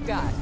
we've got.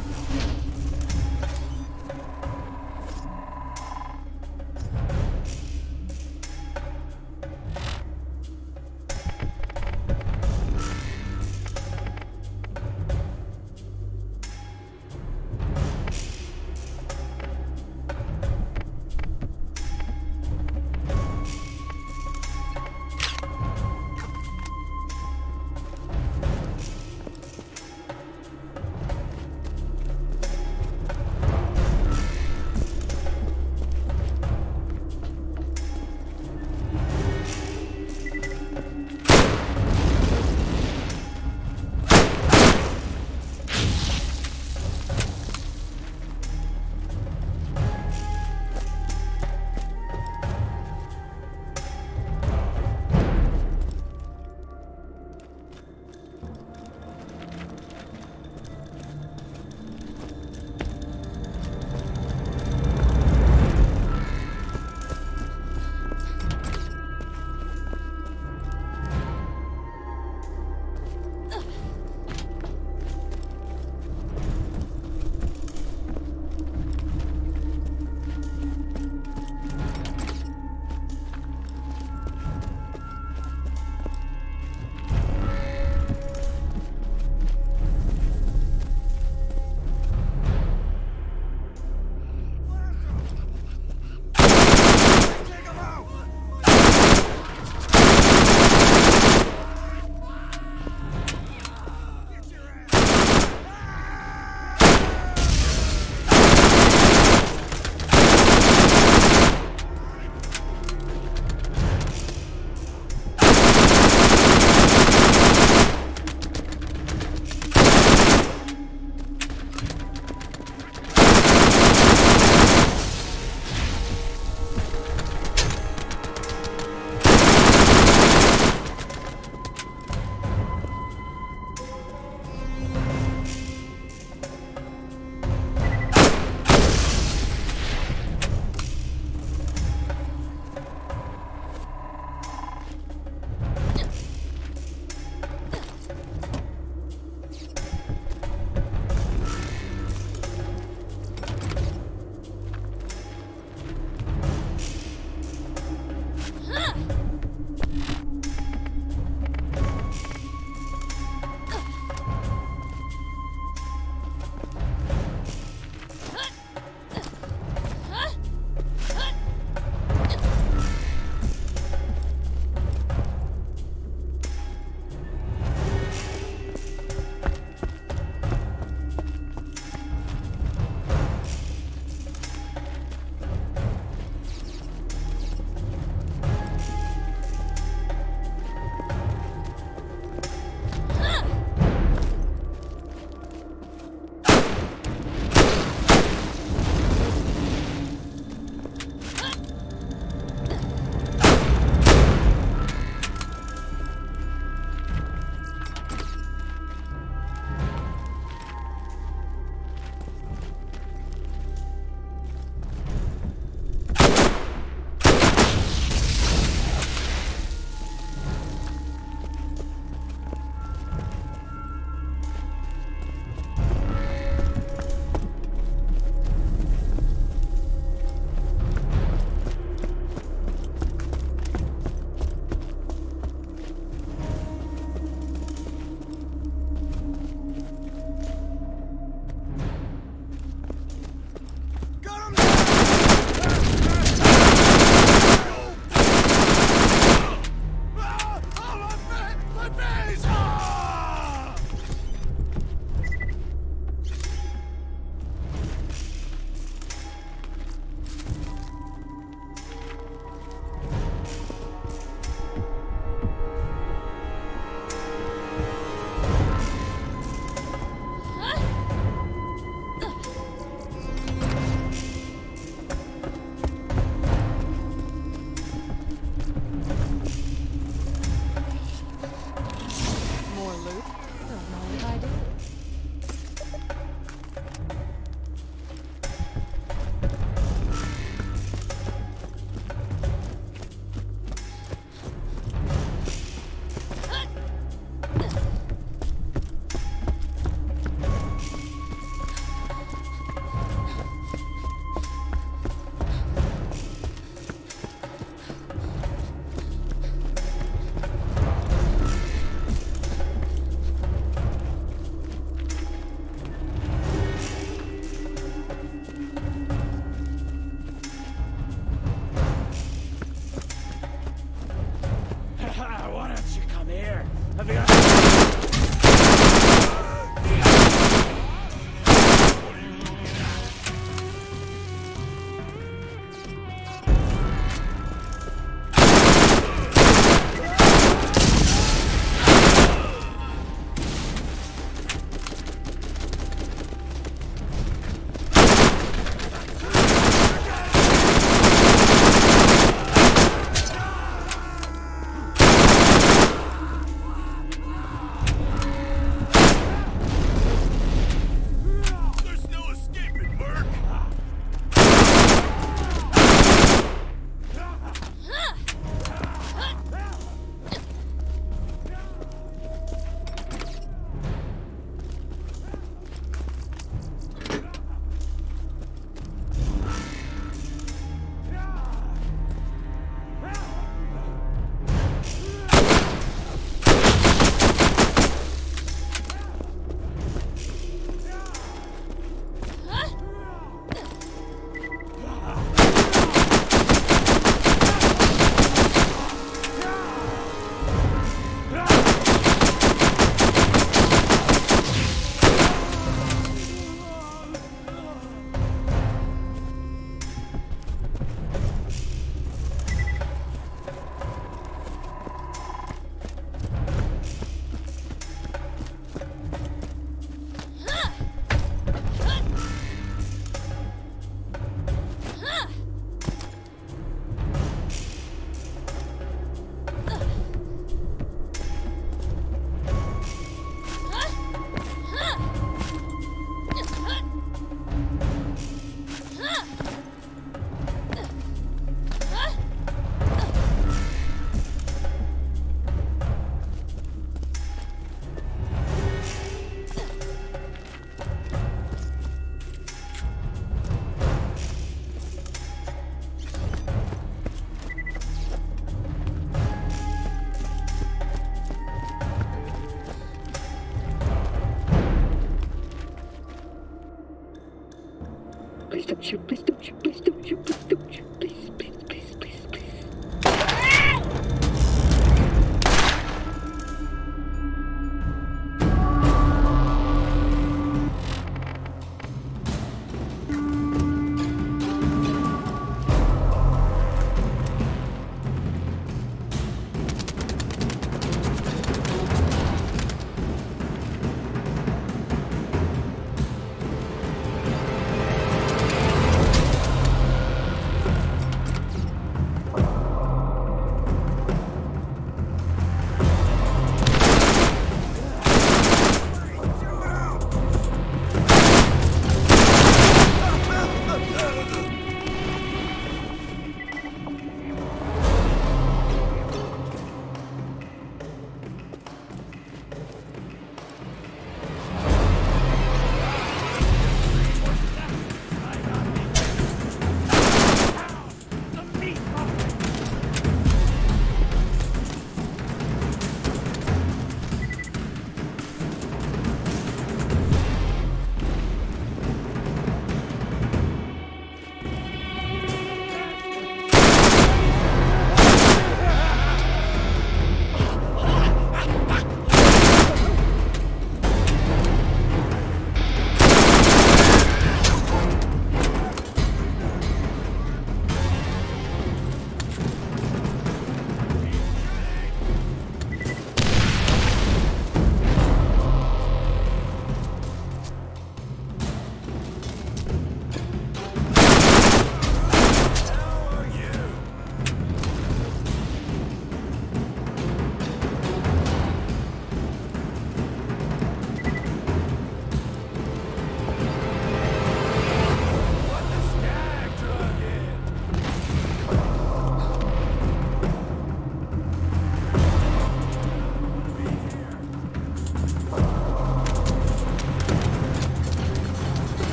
Please. Please don't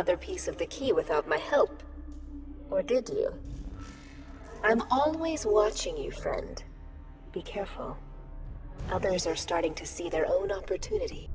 another piece of the key without my help. Or did you? I'm always watching you, friend. Be careful. Others are starting to see their own opportunity.